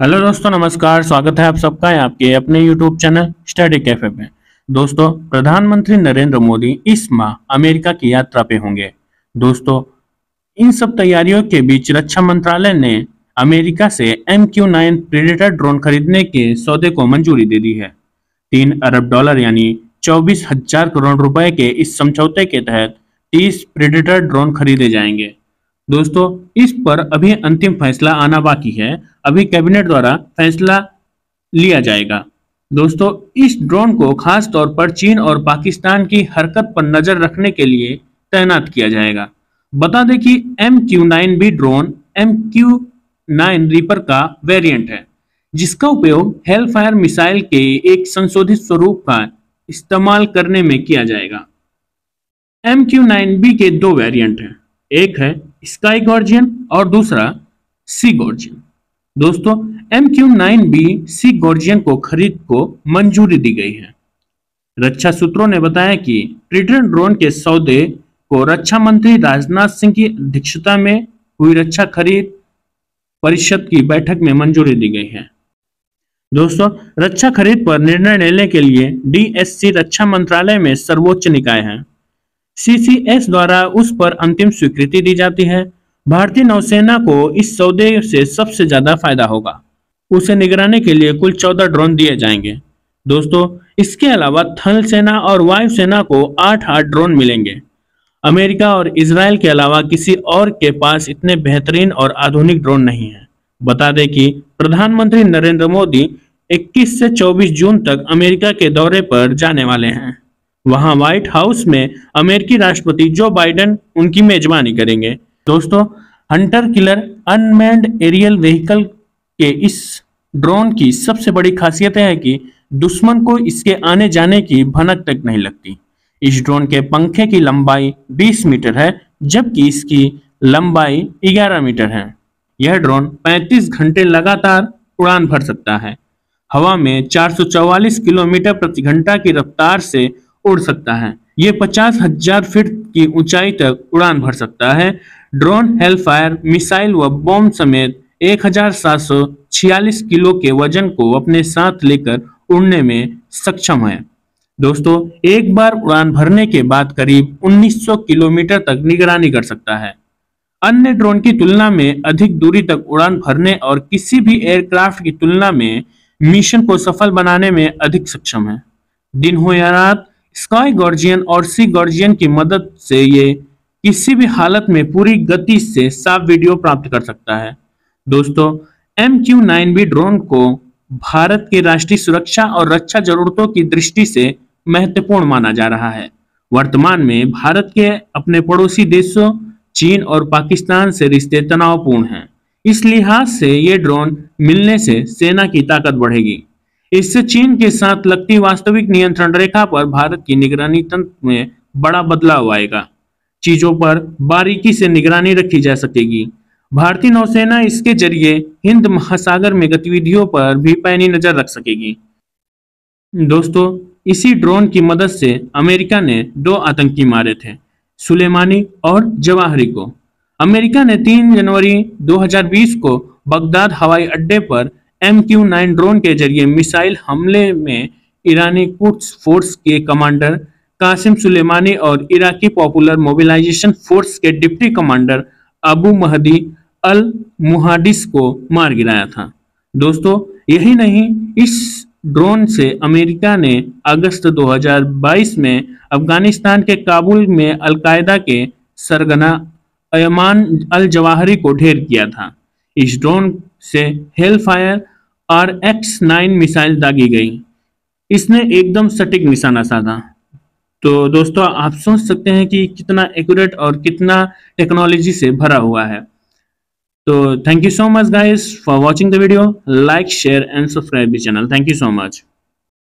Hello दोस्तों, नमस्कार। स्वागत है आप सबका आपके अपने यूट्यूब चैनल स्टडी कैफ़े में दोस्तों, प्रधानमंत्री नरेंद्र मोदी इस माह अमेरिका की यात्रा पे होंगे। दोस्तों, इन सब तैयारियों के बीच रक्षा मंत्रालय ने अमेरिका से M Q nine predator drone खरीदने के सौदे को मंजूरी दे दी है। तीन अरब डॉलर यानी चौबीस हज़ार करोड़ रुपए के इस समझौते के तहत तीस प्रेडेटर ड्रोन खरीदे जाएँगे। दोस्तों, इस पर अभी अंतिम फैसला आना बाकी है। अभी कैबिनेट द्वारा फैसला लिया जाएगा। दोस्तों, इस ड्रोन को खास तौर पर चीन और पाकिस्तान की हरकत पर नज़र रखने के लिए तैनात किया जाएगा। बता दें कि M Q nine B drone, M Q nine reaper का वेरिएंट है, जिसका उपयोग हेल फायर मिसाइल के एक संशोधित स्वरूप का इस्तेमाल करने में किया जाएगा। एम क्यू नाइन बी के दो वेरिएंट हैं। एक है स्काई गॉर्जियन और दूसरा सी गॉर्जियन। दोस्तों M Q nine B sea guardian को खरीद को मंजूरी दी गई है। रक्षा सूत्रों ने बताया कि ट्रिटन ड्रोन के सौदे को रक्षा मंत्री राजनाथ सिंह की अध्यक्षता में हुई रक्षा खरीद परिषद की बैठक में मंजूरी दी गई है। दोस्तों, रक्षा खरीद पर निर्णय लेने के लिए डीएससी रक्षा मंत्रालय में सर्वोच्च निकाय है। सीसीएस द्वारा उस पर अंतिम स्वीकृति दी जाती है। भारतीय नौसेना को इस सौदे से सबसे ज़्यादा फ़ायदा होगा। उसे निगरानी के लिए कुल चौदह ड्रोन दिए जाएँगे। दोस्तों, इसके अलावा थल सेना और वायु सेना को आठ आठ ड्रोन मिलेंगे। अमेरिका और इसराइल के अलावा किसी और के पास इतने बेहतरीन और आधुनिक ड्रोन नहीं है। बता दें कि प्रधानमंत्री नरेंद्र मोदी 21 से 24 जून तक अमेरिका के दौरे पर जाने वाले हैं। वहाँ व्हाइट हाउस में अमेरिकी राष्ट्रपति जो बाइडेन उनकी मेजबानी करेंगे। दोस्तों hunter killer unmanned aerial vehicle के इस ड्रोन की सबसे बड़ी खासियत है कि दुश्मन को इसके आने जाने की भनक तक नहीं लगती। इस ड्रोन के पंखे की लंबाई 20 मीटर है, जबकि इसकी लंबाई 11 मीटर है। यह ड्रोन 35 घंटे लगातार उड़ान भर सकता है। हवा में 444 किलोमीटर प्रति घंटा की रफ्तार से उड़ सकता है। ये पचास हज़ार फीट की ऊंचाई तक उड़ान भर सकता है। ड्रोन हेलफायर मिसाइल व बॉम्ब समेत 1746 किलो के वज़न को अपने साथ लेकर उड़ने में सक्षम है। दोस्तों, एक बार उड़ान भरने के बाद करीब 1900 किलोमीटर तक निगरानी कर सकता है। अन्य ड्रोन की तुलना में अधिक दूरी तक उड़ान भरने और किसी भी एयरक्राफ्ट की तुलना में मिशन को सफल बनाने में अधिक सक्षम है। दिन हो या रात स्काई गॉर्जियन और सी गॉर्जियन की मदद से ये किसी भी हालत में पूरी गति से साफ़ वीडियो प्राप्त कर सकता है। दोस्तों M Q nine B drone को भारत की राष्ट्रीय सुरक्षा और रक्षा जरूरतों की दृष्टि से महत्वपूर्ण माना जा रहा है। वर्तमान में भारत के अपने पड़ोसी देशों, चीन और पाकिस्तान से रिश्ते तनावपूर्ण हैं। इस लिहाज से ये ड्रोन मिलने से सेना की ताकत बढ़ेगी। इससे चीन के साथ लगती वास्तविक नियंत्रण रेखा पर भारत की निगरानी तंत्र में बड़ा बदलाव आएगा। चीज़ों पर बारीकी से निगरानी रखी जा सकेगी। भारतीय नौसेना इसके ज़रिए हिंद महासागर में गतिविधियों पर भी पैनी नज़र रख सकेगी। दोस्तों, इसी ड्रोन की मदद से अमेरिका ने दो आतंकी मारे थे, सुलेमानी और जवाहरी को। अमेरिका ने 3 जनवरी 2020 को बगदाद हवाई अड्डे पर एम क्यू नाइन ड्रोन के ज़रिए मिसाइल हमले में ईरानी कुड्स फोर्स के कमांडर कासिम सुलेमानी और इराकी पॉपुलर मोबिलाइजेशन फोर्स के deputy commander Abu Mahdi al Muhandis को मार गिराया था। दोस्तों, यही नहीं, इस ड्रोन से अमेरिका ने अगस्त 2022 में अफ़गानिस्तान के काबुल में अलकायदा के सरगना अयमान अल जवाहरी को ढेर किया था। इस ड्रोन से hellfire R X nine missile दागी गई। इसने एकदम सटीक निशाना साधा। तो दोस्तों, आप सोच सकते हैं कि कितना एक्यूरेट और कितना टेक्नोलॉजी से भरा हुआ है। तो thank you so much guys for watching the video like share and subscribe the channel thank you so much